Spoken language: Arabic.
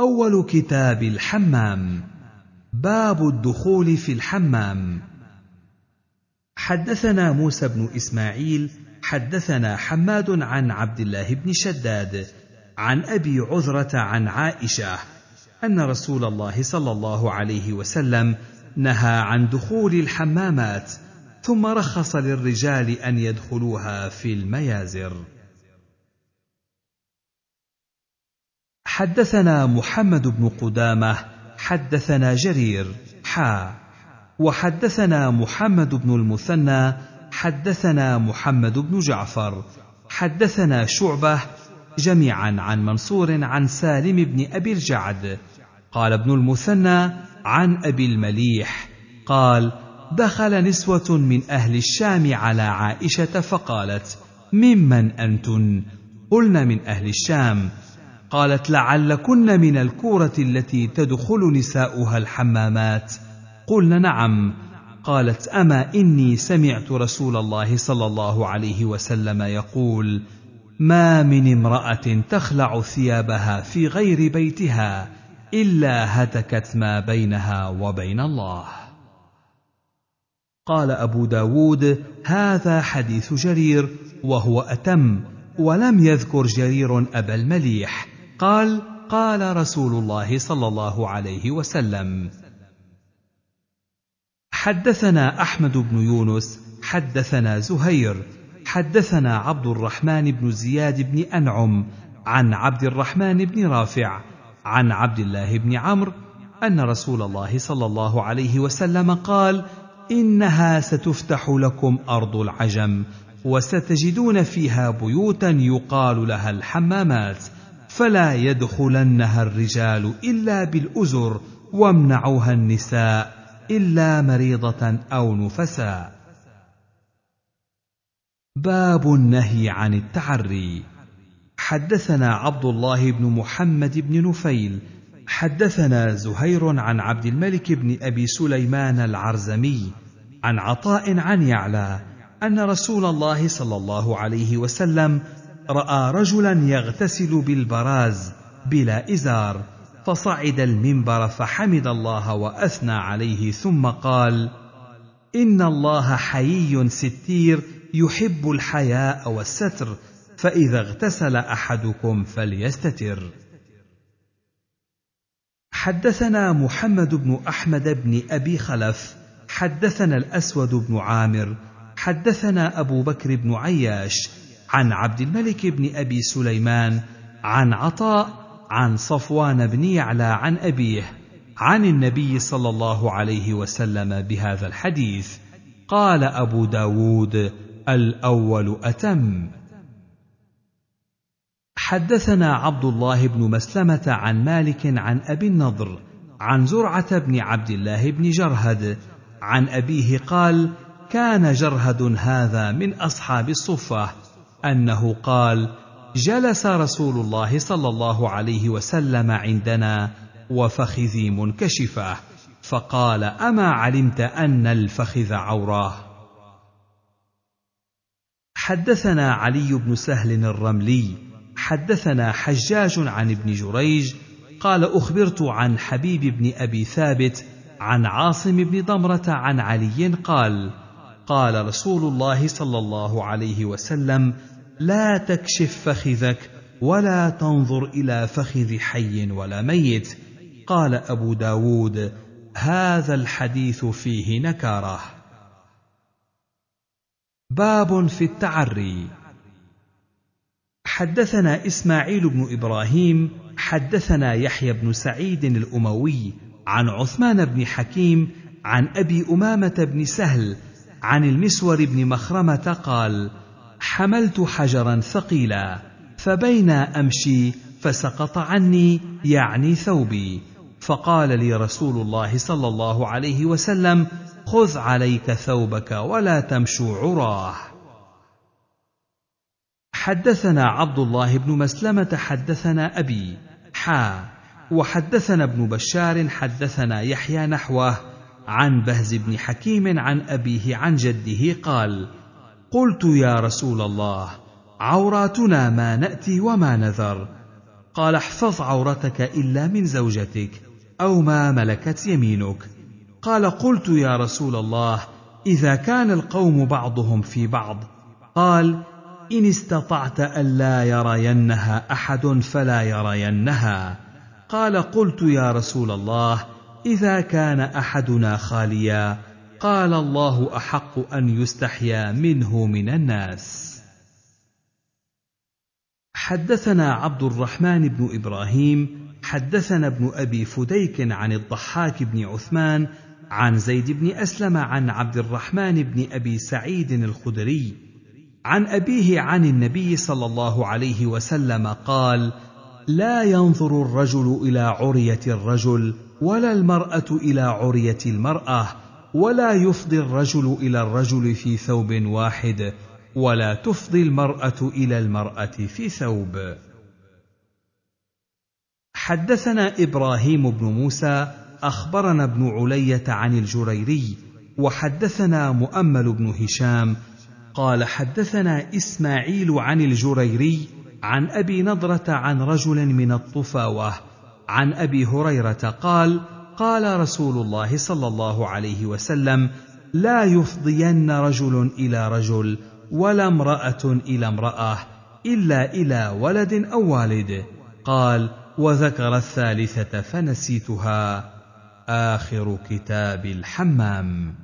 أول كتاب الحمام. باب الدخول في الحمام. حدثنا موسى بن إسماعيل حدثنا حماد عن عبد الله بن شداد عن أبي عذرة عن عائشة أن رسول الله صلى الله عليه وسلم نهى عن دخول الحمامات ثم رخص للرجال أن يدخلوها في الميازر. حدثنا محمد بن قدامة حدثنا جرير حا وحدثنا محمد بن المثنى حدثنا محمد بن جعفر حدثنا شعبة جميعا عن منصور عن سالم بن أبي الجعد. قال ابن المثنى عن أبي المليح قال دخل نسوة من أهل الشام على عائشة فقالت ممن أنتن؟ قلن من أهل الشام قالت لعلكن من الكورة التي تدخل نساؤها الحمامات. قلن نعم. قالت أما إني سمعت رسول الله صلى الله عليه وسلم يقول ما من امرأة تخلع ثيابها في غير بيتها إلا هتكت ما بينها وبين الله. قال أبو داود هذا حديث جرير وهو أتم ولم يذكر جرير أبا المليح قال قال رسول الله صلى الله عليه وسلم حدثنا أحمد بن يونس حدثنا زهير حدثنا عبد الرحمن بن زياد بن أنعم عن عبد الرحمن بن رافع عن عبد الله بن عمرو أن رسول الله صلى الله عليه وسلم قال إنها ستفتح لكم أرض العجم وستجدون فيها بيوتا يقال لها الحمامات. فلا يدخلنها الرجال إلا بالأزر وامنعوها النساء إلا مريضة أو نفساء. باب النهي عن التعري حدثنا عبد الله بن محمد بن نفيل. حدثنا زهير عن عبد الملك بن أبي سليمان العرزمي عن عطاء عن يعلى أن رسول الله صلى الله عليه وسلم رأى رجلا يغتسل بالبراز بلا إزار فصعد المنبر فحمد الله وأثنى عليه ثم قال إن الله حيي ستير يحب الحياء والستر فإذا اغتسل أحدكم فليستتر. حدثنا محمد بن أحمد بن أبي خلف حدثنا الأسود بن عامر حدثنا أبو بكر بن عياش عن عبد الملك بن أبي سليمان عن عطاء عن صفوان بن يعلى عن أبيه عن النبي صلى الله عليه وسلم بهذا الحديث. قال أبو داود الأول أتم. حدثنا عبد الله بن مسلمة عن مالك عن أبي النضر عن زرعة بن عبد الله بن جرهد عن أبيه قال كان جرهد هذا من أصحاب الصفة. أنه قال جلس رسول الله صلى الله عليه وسلم عندنا وفخذي منكشفة. فقال أما علمت أن الفخذ عوراه حدثنا علي بن سهل الرملي حدثنا حجاج عن ابن جريج قال أخبرت عن حبيب بن أبي ثابت عن عاصم بن ضمرة عن علي قال قال رسول الله صلى الله عليه وسلم لا تكشف فخذك ولا تنظر إلى فخذ حي ولا ميت. قال أبو داود هذا الحديث فيه نكارة. باب في التعري. حدثنا إسماعيل بن إبراهيم حدثنا يحيى بن سعيد الأموي عن عثمان بن حكيم عن أبي أمامة بن سهل عن المسور بن مخرمة قال حملت حجرا ثقيلا فبينا أمشي فسقط عني يعني ثوبي. فقال لي رسول الله صلى الله عليه وسلم خذ عليك ثوبك ولا تمشوا عراه حدثنا عبد الله بن مسلمة حدثنا أبي حا وحدثنا ابن بشار حدثنا يحيى نحوه عن بهز بن حكيم عن أبيه عن جده قال قلت يا رسول الله عوراتنا ما نأتي وما نذر. قال احفظ عورتك إلا من زوجتك أو ما ملكت يمينك. قال قلت يا رسول الله إذا كان القوم بعضهم في بعض. قال إن استطعت ألا يرينها أحد فلا يرينها. قال قلت يا رسول الله إذا كان أحدنا خاليا قال الله أحق أن يستحيا منه من الناس. حدثنا عبد الرحمن بن إبراهيم حدثنا ابن أبي فديك عن الضحاك بن عثمان عن زيد بن أسلم عن عبد الرحمن بن أبي سعيد الخدري عن أبيه عن النبي صلى الله عليه وسلم قال لا ينظر الرجل إلى عرية الرجل ولا المرأة إلى عرية المرأة ولا يفضي الرجل إلى الرجل في ثوب واحد ولا تفضي المرأة إلى المرأة في ثوب. حدثنا إبراهيم بن موسى أخبرنا ابن علية عن الجريري وحدثنا مؤمل بن هشام قال حدثنا إسماعيل عن الجريري عن أبي نضرة عن رجل من الطفاوة عن أبي هريرة قال قال رسول الله صلى الله عليه وسلم لا يفضين رجل إلى رجل ولا امرأة إلى امرأة إلا إلى ولد أو والد. قال وذكر الثالثة فنسيتها. آخر كتاب الحمام.